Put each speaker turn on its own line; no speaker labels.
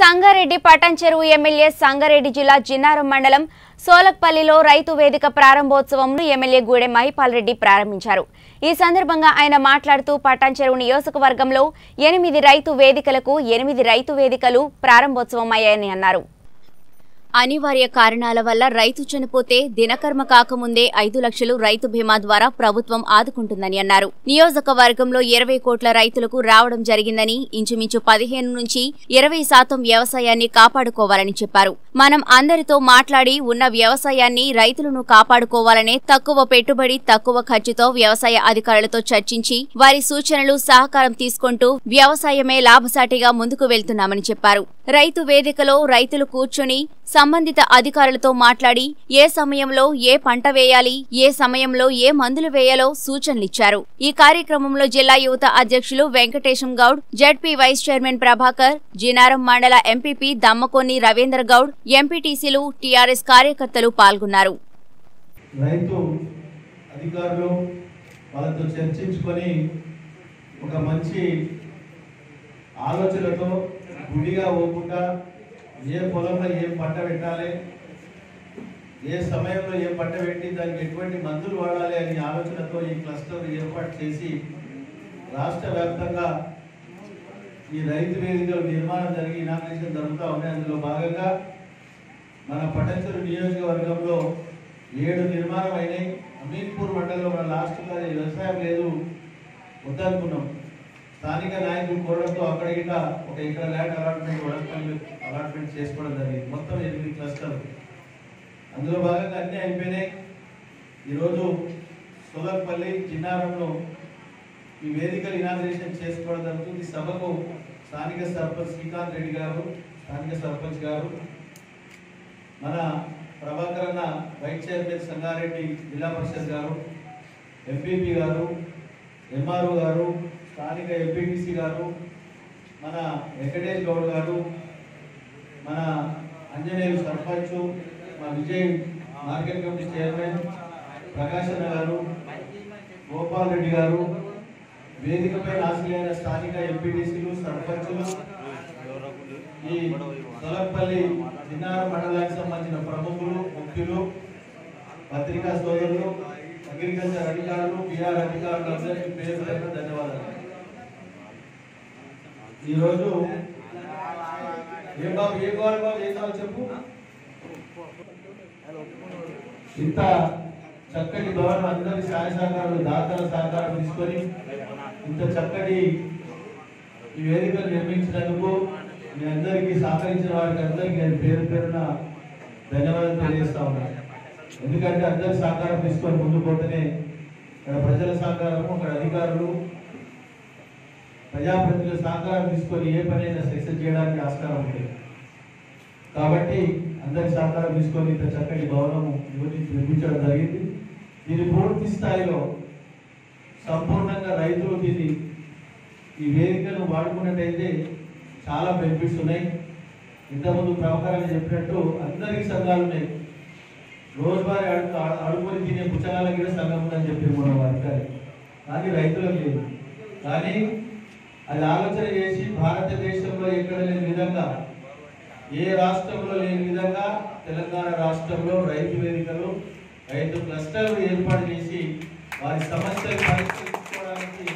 Sangareddy పటంచెరువు MLA Sangareddy జిల్లా జిన్నారం మండలం సోలక్పల్లిలో రైతు వేదిక ప్రారంభోత్సవంను ఎమ్మెల్యే గూడె మహిపాల్ రెడ్డి ప్రారంభించారు. ఈ సందర్భంగా ఆయన మాట్లాడుతూ పటాన్చెరువు నియోజకవర్గంలో ఎనిమిది రైతు వేదికలకు ఎనిమిది రైతు వేదికలు ప్రారంభోత్సవం అయ్యాయని అన్నారు. అనివార్య కారణాల వల్ల రైతు చనిపోతే దినకర్మ కాకముందే ఐదు లక్షలు రైతు బీమా ద్వారా ప్రభుత్వం ఆదుకుంటుందని అన్నారు. నియోజకవర్గంలో ఇరవై కోట్ల రైతులకు రావడం జరిగిందని ఇంచుమించు పదిహేను నుంచి ఇరవై శాతం వ్యవసాయాన్ని కాపాడుకోవాలని చెప్పారు. మనం అందరితో మాట్లాడి ఉన్న వ్యవసాయాన్ని రైతులను కాపాడుకోవాలనే తక్కువ పెట్టుబడి తక్కువ ఖర్చుతో వ్యవసాయ అధికారులతో చర్చించి వారి సూచనలు సహకారం తీసుకుంటూ వ్యవసాయమే లాభసాటిగా ముందుకు వెళ్తున్నామని చెప్పారు. రైతు వేదికలో రైతులు కూర్చొని సంబంధిత అధికారులతో మాట్లాడి ఏ సమయంలో ఏ పంట వేయాలి ఏ సమయంలో ఏ మందులు వేయాలో సూచనలిచ్చారు. ఈ కార్యక్రమంలో జిల్లా యువత అధ్యక్షులు Venkatesham Goud ZP vice chairman Prabhakar Jinaram మండల ఎంపీపీ దమ్మకొన్ని రవీందర్ గౌడ్ ఎంపీటీసీలు టీఆర్ఎస్ కార్యకర్తలు పాల్గొన్నారు.
రైతు అధికారులు వాళ్ళతో చర్చించుకొని ఒక మంచి ఆలోచనతో గుడిగా పోకుండా ఏ పొలంలో ఏ పంట పెట్టాలి? ఏ సమయంలో ఏ పంట పెట్టి దానికి ఎటువంటి మందులు వాడాలి అనే ఆలోచనతో ఈ క్లస్టర్ ఏర్పాటు చేసి రాష్ట్ర వ్యాప్తంగా ఈ రైతు వేదికల నిర్మాణం జరిగి ఇనాగ్రేషన్ జరుగుతూ ఉన్నాయి అందులో భాగంగా మన పటంచెరు నియోజకవర్గంలో ఏడు నిర్మాణం అయినాయి. అమీన్పూర్ మండలంలో మన లాస్ట్ వ్యవసాయం లేదు వద్దనుకున్నాం. స్థానిక నాయకులు కోరడంతో అక్కడ గిట్ట ఒక ఎకర ల్యాండ్ అలాట్మెంట్ అలాట్మెంట్ చేసుకోవడం జరిగింది. మొత్తం ఎనిమిది క్లస్టర్ అందులో భాగంగా అన్నీ అయిపోయినాయి. ఈరోజు సోలర్పల్లి చిన్నారంలో ఈ వేదికలు ఇనాగ్రేషన్ చేసుకోవడం జరుగుతుంది. ఈ సభకు స్థానిక సర్పంచ్ శ్రీకాంత్ రెడ్డి గారు స్థానిక సర్పంచ్ గారు మన ప్రభాకర్ అన్న వైస్ చైర్మన్ సంగారెడ్డి జిల్లా పరిషత్ గారు ఎంపీపీ గారు ఎంఆర్ఓ గారు స్థానిక ఎంపీటీసీ గారు మన వెంకటేష్ గౌడ్ గారు మన అంజనేయులు సర్పంచ్ మన Vijay market committee chairman Prakashanna అన్న గారు గోపాల్ రెడ్డి గారు వేదికపై ఆశలైన స్థానిక ఎంపీటీసీలు సర్పంచులు ఈ తొలపల్లి చిన్నార మండలానికి సంబంధించిన ప్రముఖులు ముఖ్యులు పత్రికా సోదరులు అగ్రికల్చర్ అధికారులు బీఆర్ అధికారులు అందరికీ పేరు ధన్యవాదాలు. ఈరోజు ఏం బాబు ఏం కావాలి బాబు ఏం కావాలి చెప్పు. ఇంత చక్కటి భవనం అందరి సహాయ సహకారాలు దాతల సహకారం తీసుకొని ఇంత చక్కటి ఈ వేదికను నిర్మించినందుకు మీ అందరికీ సహకరించిన వారికి అందరికీ నేను పేరు పేరున ధన్యవాదాలు తెలియజేస్తా ఉన్నాను ఎందుకంటే అందరి సహకారం తీసుకొని ముందు పోతేనే ఇక్కడ ప్రజల సహకారం అక్కడ అధికారులు ప్రజాప్రతినిధుల సహకారం తీసుకొని ఏ పనైనా సక్సెస్ చేయడానికి ఆస్కారం ఉంటుంది కాబట్టి అందరి సహకారం తీసుకొని ఇంత చక్కటి భవనము నిర్మించి నిర్మించడం జరిగింది. దీని పూర్తి స్థాయిలో సంపూర్ణంగా రైతులు దీన్ని ఈ వేదికను వాడుకున్నట్టయితే చాలా బెనిఫిట్స్ ఉన్నాయి. ఇంతకుముందు ప్రవకారాలు చెప్పినట్టు అందరికీ సంఘాలు ఉన్నాయి. రోజువారీ అడుగు అడుగుని తినే పుచ్చకాలకి కూడా సంఘం ఉందని చెప్పి మన అధికారి కానీ రైతులకు లేదు. కానీ అది ఆలోచన చేసి భారతదేశంలో ఎక్కడ లేని విధంగా ఏ రాష్ట్రంలో లేని విధంగా తెలంగాణ రాష్ట్రంలో రైతు వేదికలు రైతు క్లస్టర్లు ఏర్పాటు చేసి వారి సమస్యలు పరిష్కరించుకోవడానికి